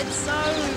It's so.